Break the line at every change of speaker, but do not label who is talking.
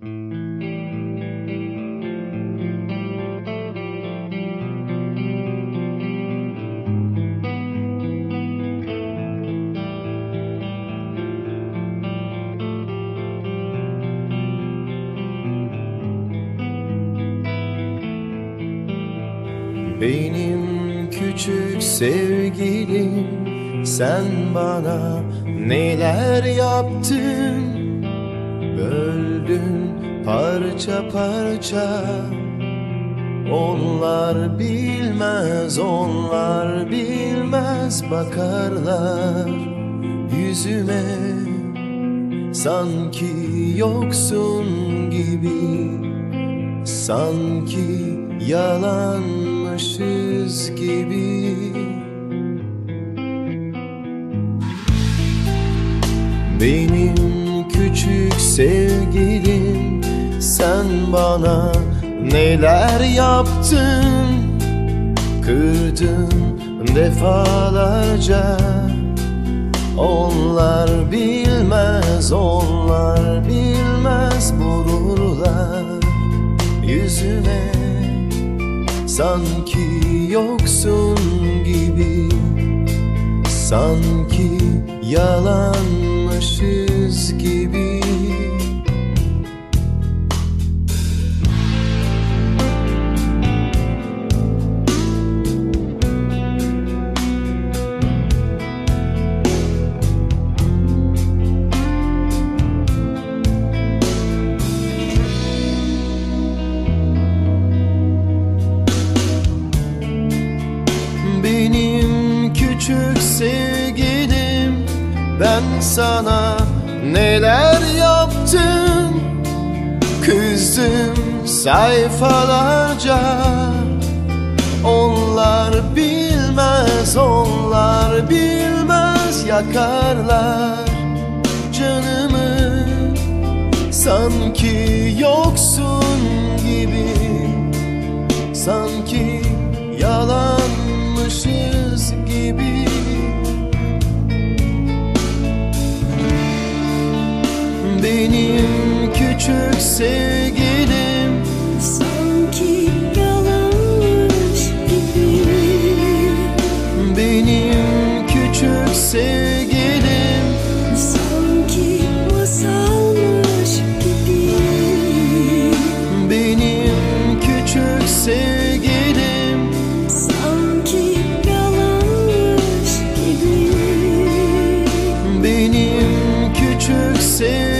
Benim küçük sevgilim sen bana neler yaptın Böldün parça parça. Onlar bilmez, onlar bilmez bakarlar yüzüme. Sanki yoksun gibi Sanki yalanmışız gibi. Benim küçük sevgilim Sen bana neler yaptın? Kırdın defalarca. Onlar bilmez, onlar bilmez vururlar yüzüme Sanki yoksun gibi Sanki yalanmışız küçük sevgilim Ben sana neler yaptım? Kızdım sayfalarca. Onlar bilmez, onlar bilmez Yakarlar canımı. Sanki yoksun gibi Sanki yalanmışız gibi sin.